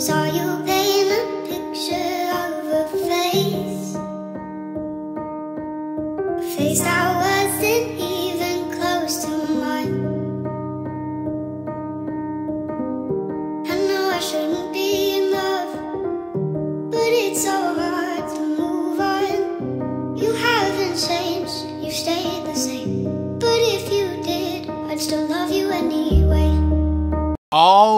Saw you paint a picture of a face. A face that wasn't even close to mine. I know I shouldn't be in love, but it's so hard to move on. You haven't changed, you stayed the same.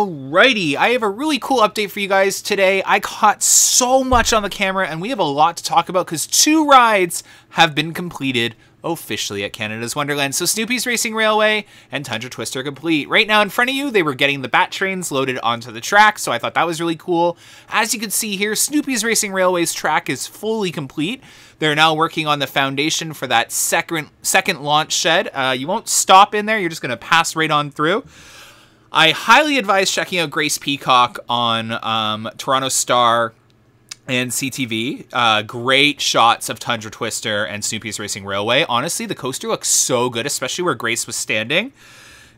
Alrighty, I have a really cool update for you guys today. I caught so much on the camera and we have a lot to talk about because two rides have been completed officially at Canada's Wonderland. So Snoopy's Racing Railway and Tundra Twister complete. Right now in front of you, they were getting the bat trains loaded onto the track, so I thought that was really cool. As you can see here, Snoopy's Racing Railway's track is fully complete. They're now working on the foundation for that second second launch shed. Uh, you won't stop in there, you're just to pass right on through. I highly advise checking out Grace Peacock on um, Toronto Star and CTV. Uh, great shots of Tundra Twister and Snoopy's Racing Railway. Honestly, the coaster looks so good, especially where Grace was standing.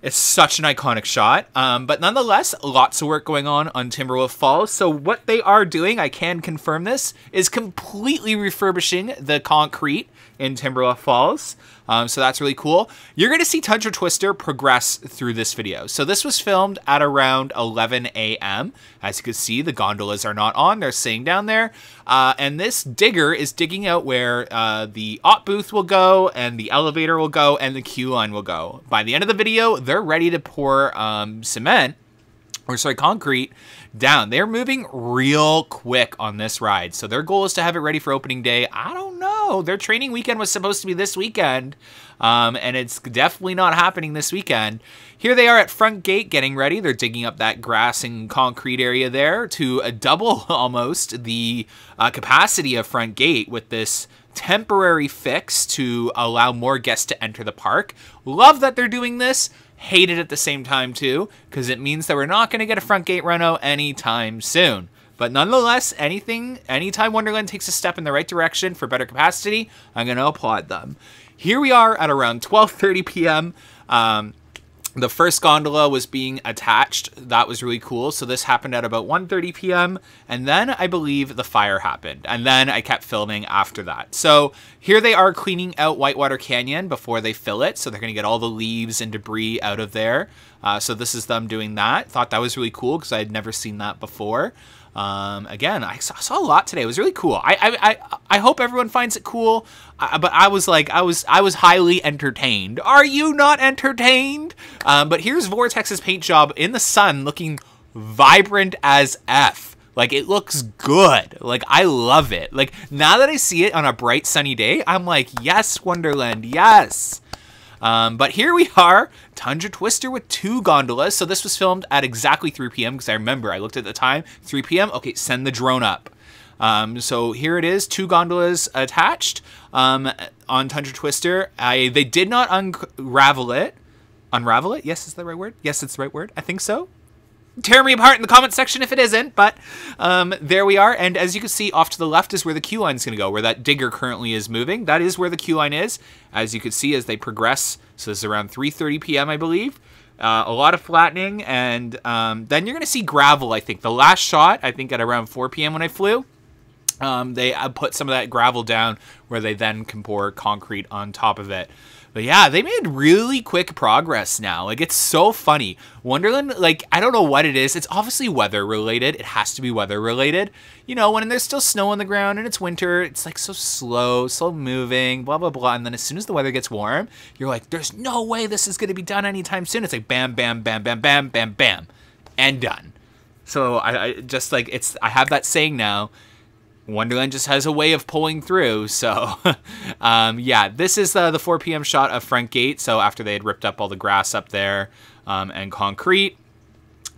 It's such an iconic shot. Um, but nonetheless, lots of work going on on Timberwolf Falls. So what they are doing, I can confirm this, is completely refurbishing the concrete in Timberwolf Falls. Um, so that's really cool. You're going to see Tundra Twister progress through this video. So this was filmed at around 11 a.m. As you can see, the gondolas are not on. They're sitting down there. Uh, and this digger is digging out where uh, the op booth will go and the elevator will go and the queue line will go. By the end of the video, they're ready to pour um, cement or sorry, concrete down. They're moving real quick on this ride. So their goal is to have it ready for opening day. I don't know. Their training weekend was supposed to be this weekend. Um, and it's definitely not happening this weekend. Here they are at front gate getting ready. They're digging up that grass and concrete area there to double almost the uh, capacity of front gate with this temporary fix to allow more guests to enter the park. Love that they're doing this hate it at the same time too, because it means that we're not going to get a front gate reno anytime soon. But nonetheless, anything, anytime Wonderland takes a step in the right direction for better capacity, I'm going to applaud them. Here we are at around 12:30 p.m. Um, the first gondola was being attached. That was really cool. So this happened at about 1:30 p.m. and then I believe the fire happened. And then I kept filming after that. So here they are cleaning out Whitewater Canyon before they fill it. So they're going to get all the leaves and debris out of there. Uh, so this is them doing that. Thought that was really cool because I had never seen that before. Um, again, I saw, saw, a lot today. It was really cool. I I, I, I hope everyone finds it cool. Uh, but I was like, I was I was highly entertained. Are you not entertained? Um, but here's Vortex's paint job in the sun, looking vibrant as f. Like it looks good. Like I love it. Like now that I see it on a bright sunny day, I'm like, yes, Wonderland, yes. Um, but here we are, Tundra Twister with two gondolas. So this was filmed at exactly 3 p.m. because I remember I looked at the time, 3 p.m. Okay, send the drone up. Um, so here it is, two gondolas attached um, on Tundra Twister. I, they did not unravel it. Unravel it? Yes, is the right word? Yes, it's the right word. I think so tear me apart in the comment section if it isn't, but um, there we are. And as you can see, off to the left is where the queue line is going to go, where that digger currently is moving. That is where the queue line is, as you can see as they progress. So this is around 3.30 p.m., I believe. Uh, a lot of flattening, and um, then you're going to see gravel, I think. The last shot, I think at around 4 p.m. when I flew, um, they uh, put some of that gravel down where they then can pour concrete on top of it. But yeah, they made really quick progress now. Like it's so funny. Wonderland, like I don't know what it is. It's obviously weather related. It has to be weather related. You know, when there's still snow on the ground and it's winter, it's like so slow, slow moving, blah blah blah. And then as soon as the weather gets warm, you're like, there's no way this is gonna be done anytime soon. It's like bam, bam, bam, bam, bam, bam, bam, and done. So I, I just like it's I have that saying now Wonderland just has a way of pulling through. So, um, yeah, this is uh, the 4 p.m. shot of Front Gate. So after they had ripped up all the grass up there um, and concrete,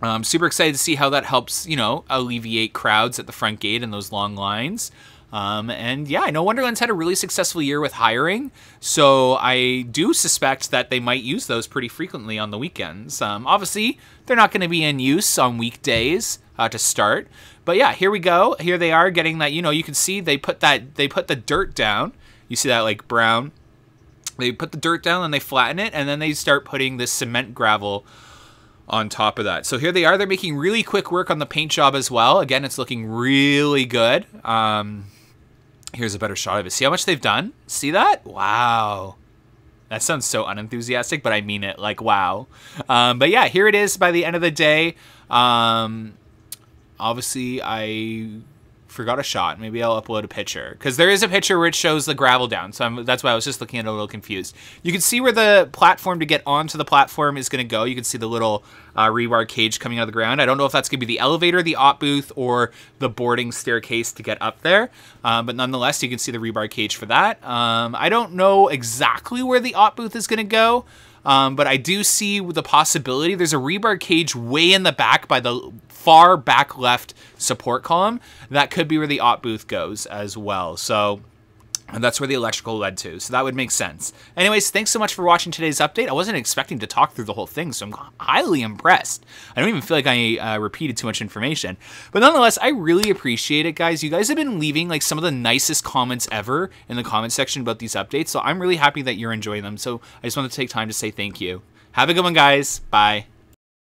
I'm um, super excited to see how that helps, you know, alleviate crowds at the front gate and those long lines. Um, and yeah, I know Wonderland's had a really successful year with hiring, so I do suspect that they might use those pretty frequently on the weekends. Um, obviously, they're not going to be in use on weekdays uh, to start, but yeah, here we go. Here they are getting that. You know, you can see they put that they put the dirt down. You see that like brown. They put the dirt down and they flatten it, and then they start putting this cement gravel on top of that. So here they are. They're making really quick work on the paint job as well. Again, it's looking really good. Um, here's a better shot of it. See how much they've done? See that? Wow. That sounds so unenthusiastic, but I mean it. Like, wow. Um, but yeah, here it is by the end of the day. Um, obviously, I forgot a shot. Maybe I'll upload a picture because there is a picture where it shows the gravel down. So I'm, that's why I was just looking at it a little confused. You can see where the platform to get onto the platform is going to go. You can see the little uh, rebar cage coming out of the ground. I don't know if that's going to be the elevator, the op booth, or the boarding staircase to get up there. Um, but nonetheless, you can see the rebar cage for that. Um, I don't know exactly where the op booth is going to go. Um, but I do see the possibility. There's a rebar cage way in the back by the far back left support column. That could be where the op booth goes as well. So and that's where the electrical led to. So that would make sense. Anyways, thanks so much for watching today's update. I wasn't expecting to talk through the whole thing, so I'm highly impressed. I don't even feel like I uh, repeated too much information. But nonetheless, I really appreciate it, guys. You guys have been leaving like some of the nicest comments ever in the comment section about these updates, so I'm really happy that you're enjoying them. So I just want to take time to say thank you. Have a good one, guys. Bye.